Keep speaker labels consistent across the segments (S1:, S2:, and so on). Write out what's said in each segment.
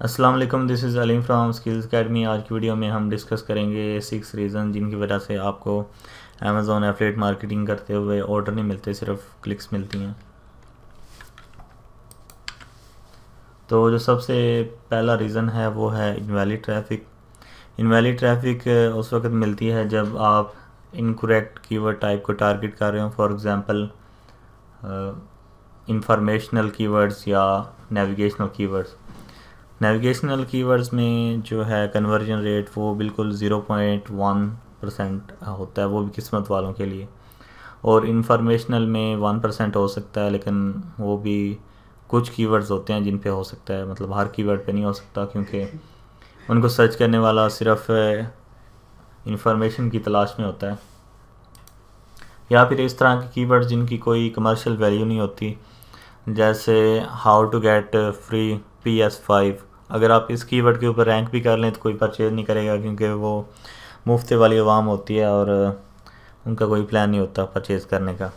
S1: वालेकुम this is Aleem from Skills Academy आज की वीडियो में हम डिस्कस करेंगे सिक्स रीज़न जिनकी वजह से आपको अमेज़ोन एफलेट मार्केटिंग करते हुए ऑर्डर नहीं मिलते, सिर्फ़ क्लिक्स मिलती हैं। तो जो सबसे पहला रीज़न है, वो है इनवैलिड ट्रैफ़िक इनवैलिड ट्रैफ़िक उस वक्त मिलती है जब आप इनकरेक्ट कीवर्ड टाइप को टारगेट कर रहे हो। फॉर एग्ज़ाम्पल इंफॉर्मेशनल कीवर्ड्स या नेविगेशनल कीवर्ड्स नेविगेशनल कीवर्ड्स में जो है कन्वर्जन रेट वो बिल्कुल ज़ीरो पॉइंट वन परसेंट होता है, वो भी किस्मत वालों के लिए। और इंफॉर्मेशनल में वन परसेंट हो सकता है, लेकिन वो भी कुछ कीवर्ड्स होते हैं जिन पे हो सकता है। मतलब हर कीवर्ड पे नहीं हो सकता, क्योंकि उनको सर्च करने वाला सिर्फ़ इंफॉर्मेशन की तलाश में होता है। या फिर इस तरह के कीवर्ड्स जिनकी कोई कमर्शियल वैल्यू नहीं होती, जैसे how to get free P S five अगर आप इस कीवर्ड के ऊपर रैंक भी कर लें तो कोई परचेज नहीं करेगा क्योंकि वो मुफ़्त वाली आवाम होती है और उनका कोई प्लान नहीं होता परचेज़ करने का।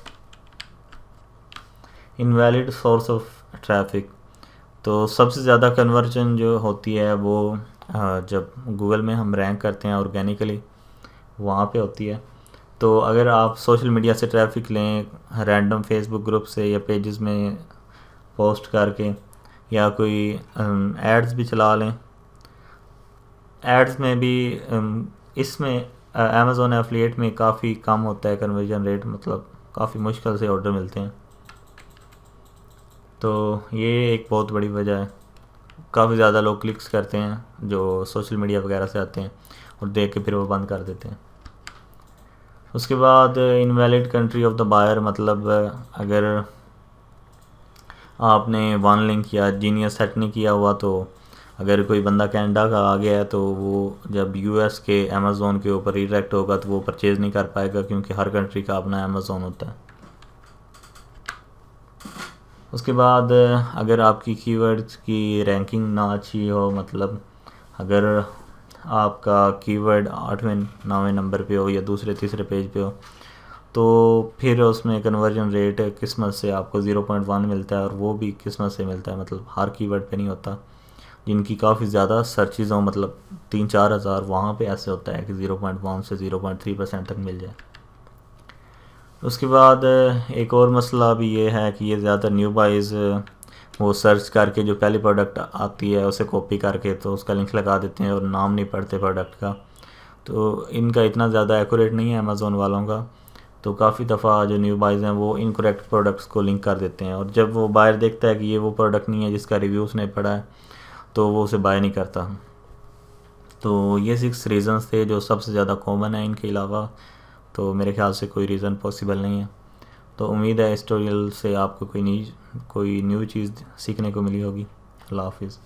S1: इनवैलिड सोर्स ऑफ़ ट्रैफ़िक तो सबसे ज़्यादा कन्वर्जन जो होती है वो जब गूगल में हम रैंक करते हैं ऑर्गेनिकली वहाँ पे होती है। तो अगर आप सोशल मीडिया से ट्रैफ़िक लें रैंडम फेसबुक ग्रुप से या पेजेस में पोस्ट करके या कोई एड्स भी चला लें। एड्स में भी इसमें अमेज़ोन एफिलिएट में काफ़ी कम होता है कन्वर्जन रेट मतलब काफ़ी मुश्किल से ऑर्डर मिलते हैं। तो ये एक बहुत बड़ी वजह है। काफ़ी ज़्यादा लोग क्लिक्स करते हैं, जो सोशल मीडिया वगैरह से आते हैं और देख के फिर वो बंद कर देते हैं। उसके बाद invalid country of the buyer मतलब अगर आपने वन लिंक या जीनियस सेट नहीं किया हुआ तो अगर कोई बंदा कैनेडा का आ गया है तो वो जब यूएस के अमेज़ोन के ऊपर रिडायरेक्ट होगा तो वो परचेज़ नहीं कर पाएगा क्योंकि हर कंट्री का अपना अमेज़ोन होता है। उसके बाद, अगर आपकी कीवर्ड्स की रैंकिंग ना अच्छी हो मतलब अगर आपका कीवर्ड आठवें, नौवें नंबर पे हो या दूसरे तीसरे पेज पे हो तो फिर उसमें कन्वर्जन रेट किस्मत से आपको ज़ीरो पॉइंट वन मिलता है और वो भी किस्मत से मिलता है मतलब हर कीवर्ड पे नहीं होता। जिनकी काफ़ी ज़्यादा सर्चिज़ हों मतलब तीन चार हज़ार, वहाँ पे ऐसे होता है कि ज़ीरो पॉइंट वन से ज़ीरो पॉइंट थ्री परसेंट तक मिल जाए। उसके बाद एक और मसला भी ये है कि ये ज़्यादा न्यू बाइज़ वो सर्च करके जो पहली प्रोडक्ट आती है, उसे कॉपी करके तो उसका लिंक लगा देते हैं और नाम नहीं पढ़ते प्रोडक्ट का। तो इनका इतना ज़्यादा एक्यूरेट नहीं है अमेज़ोन वालों का। तो काफ़ी दफ़ा जो न्यू बाइज हैं, वो इनकरेक्ट प्रोडक्ट्स को लिंक कर देते हैं। और जब वो बायर देखता है कि ये वो प्रोडक्ट नहीं है जिसका रिव्यू उसने पढ़ा है तो वो उसे बाय नहीं करता। तो ये सिक्स रीज़न्स थे जो सबसे ज़्यादा कॉमन है इनके अलावा। तो मेरे ख्याल से कोई रीज़न पॉसिबल नहीं है। तो उम्मीद है इस से आपको कोई न्यू कोई न्यू चीज़ सीखने को मिली होगी। अल्लाह हाफिज़।